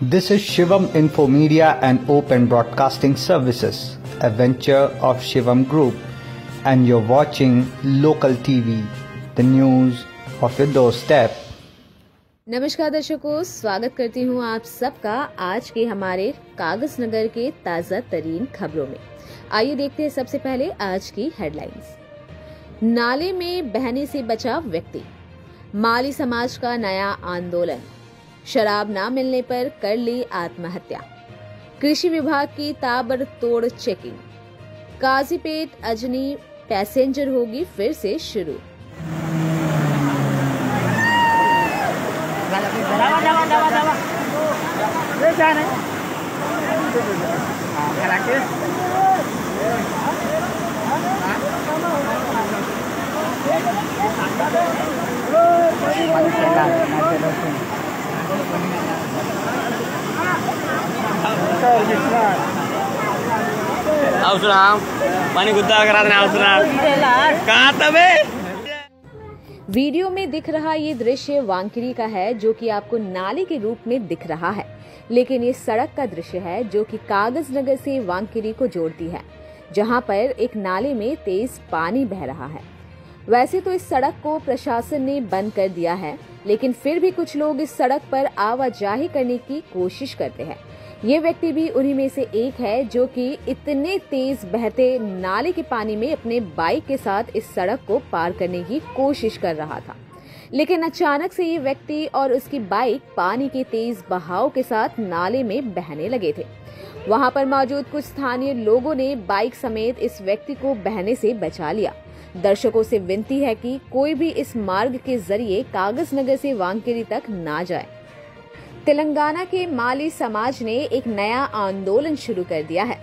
This is Shivam Info Media and Open Broadcasting Services, a venture of Shivam Group, and you're watching Local TV, the news of your doorstep. नमस्कार दर्शकों स्वागत करती हूँ आप सबका आज के हमारे कागज़ नगर के ताज़ा तरीन खबरों में आइए देखते हैं सबसे पहले आज की हेडलाइंस नाले में बहने से बचा व्यक्ति माली समाज का नया आंदोलन शराब ना मिलने पर कर ली आत्महत्या कृषि विभाग की ताबड़तोड़ चेकिंग काजीपेट अजनी पैसेंजर होगी फिर से शुरू पानी गुद्दा वीडियो में दिख रहा ये दृश्य वांकरी का है, जो कि आपको नाले के रूप में दिख रहा है। लेकिन ये सड़क का दृश्य है, जो कि कागज़ नगर से वांकरी को जोड़ती है, जहाँ पर एक नाले में तेज पानी बह रहा है। वैसे तो इस सड़क को प्रशासन ने बंद कर दिया है, लेकिन फिर भी कुछ लोग इस सड़क पर आवाजाही करने की कोशिश करते हैं। ये व्यक्ति भी उन्हीं में से एक है जो कि इतने तेज बहते नाले के पानी में अपने बाइक के साथ इस सड़क को पार करने की कोशिश कर रहा था। लेकिन अचानक से ये व्यक्ति और उसकी बाइक पानी के तेज बहाव के साथ नाले में बहने लगे थे। वहाँ पर मौजूद कुछ स्थानीय लोगों ने बाइक समेत इस व्यक्ति को बहने से बचा लिया। दर्शकों से विनती है कि कोई भी इस मार्ग के ज़रिए कागज़ नगर से वांकेरी तक ना जाए। तेलंगाना के माली समाज ने एक नया आंदोलन शुरू कर दिया है।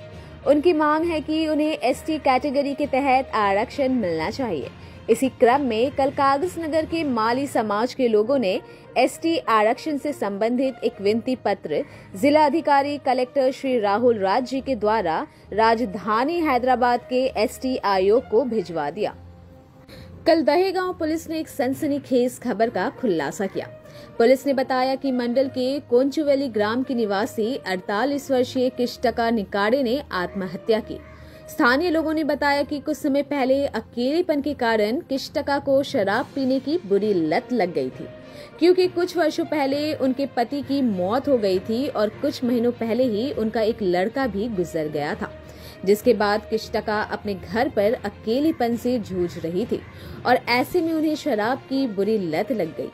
उनकी मांग है कि उन्हें एसटी कैटेगरी के तहत आरक्षण मिलना चाहिए। इसी क्रम में कल कागज़ नगर के माली समाज के लोगों ने एसटी आरक्षण से संबंधित एक विनती पत्र जिला अधिकारी कलेक्टर श्री राहुल राज जी के द्वारा राजधानी हैदराबाद के एसटी आयोग को भिजवा दिया। कल दहेगांव पुलिस ने एक सनसनीखेज खबर का खुलासा किया। पुलिस ने बताया कि मंडल के कोंचुवेली ग्राम के निवासी 48 वर्षीय किष्टका निकाड़े ने आत्महत्या की। स्थानीय लोगों ने बताया कि कुछ समय पहले अकेलेपन के कारण किष्टका को शराब पीने की बुरी लत लग गई थी। क्योंकि कुछ वर्षों पहले उनके पति की मौत हो गई थी और कुछ महीनों पहले ही उनका एक लड़का भी गुजर गया था। जिसके बाद किष्टका अपने घर पर अकेलेपन से जूझ रही थी और ऐसे में उन्हें शराब की बुरी लत लग गई।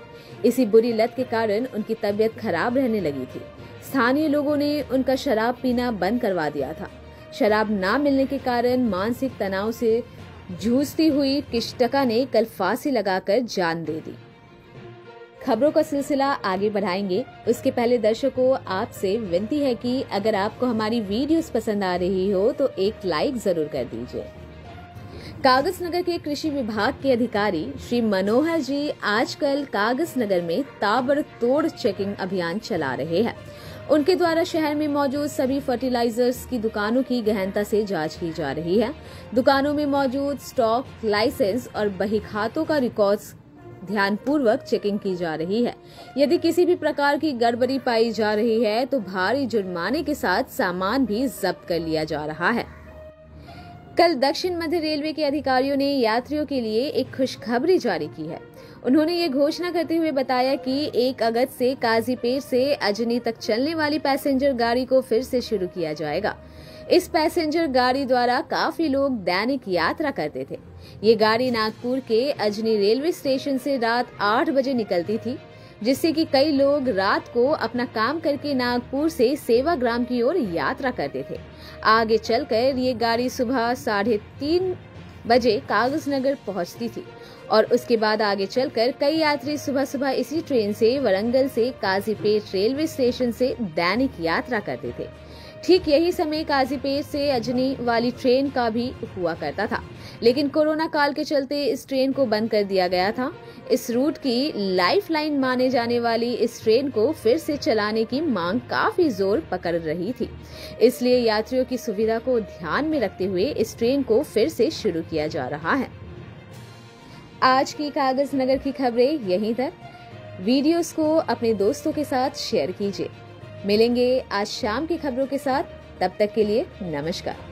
इसी बुरी लत के कारण उनकी तबीयत खराब रहने लगी थी। स्थानीय लोगों ने उनका शराब पीना बंद करवा दिया था। शराब ना मिलने के कारण मानसिक तनाव से जूझती हुई किष्टका ने कल फांसी लगाकर जान दे दी। खबरों का सिलसिला आगे बढ़ाएँगे। उसके पहले दर्शकों, आपसे विनती है कि अगर आपको हमारी वीडियोस पसंद आ रही हो तो एक लाइक ज़रूर कर दीजिए। कागज़ नगर के कृषि विभाग के अधिकारी श्री मनोहर जी आजकल कागज़ नगर में ताबड़तोड़ चेकिंग अभियान चला रहे हैं। उनके द्वारा शहर में मौजूद सभी फर्टिलाइजर्स की दुकानों की गहनता से जाँच की जा रही है। दुकानों में मौजूद स्टॉक लाइसेंस और बहीखातों का रिकॉर्ड्स ध्यानपूर्वक चेकिंग की जा रही है। यदि किसी भी प्रकार की गड़बड़ी पाई जा रही है तो भारी जुर्माने के साथ सामान भी जब्त कर लिया जा रहा है। कल दक्षिण मध्य रेलवे के अधिकारियों ने यात्रियों के लिए एक खुशखबरी जारी की है। उन्होंने ये घोषणा करते हुए बताया कि एक अगस्त से काजीपेट से अजनी तक चलने वाली पैसेंजर गाड़ी को फिर से शुरू किया जाएगा। इस पैसेंजर गाड़ी द्वारा काफ़ी लोग दैनिक यात्रा करते थे। ये गाड़ी नागपुर के अजनी रेलवे स्टेशन से रात आठ बजे निकलती थी, जिससे कि कई लोग रात को अपना काम करके नागपुर से सेवाग्राम की ओर यात्रा करते थे। आगे चलकर ये गाड़ी सुबह साढ़े तीन बजे कागज़ नगर पहुँचती थी और उसके बाद आगे चलकर कई यात्री सुबह सुबह इसी ट्रेन से, वरंगल से, काजीपेट रेलवे स्टेशन से दैनिक यात्रा करते थे। ठीक यही समय काजीपेट से अजनी वाली ट्रेन का भी हुआ करता था। लेकिन कोरोना काल के चलते इस ट्रेन को बंद कर दिया गया था। इस रूट की लाइफलाइन माने जाने वाली इस ट्रेन को फिर से चलाने की मांग काफ़ी ज़ोर पकड़ रही थी। इसलिए यात्रियों की सुविधा को ध्यान में रखते हुए इस ट्रेन को फिर से शुरू किया जा रहा है। आज की कागज़ नगर की खबरें यहीं तक। वीडियोस को अपने दोस्तों के साथ शेयर कीजिए। मिलेंगे आज शाम की खबरों के साथ। तब तक के लिए नमस्कार।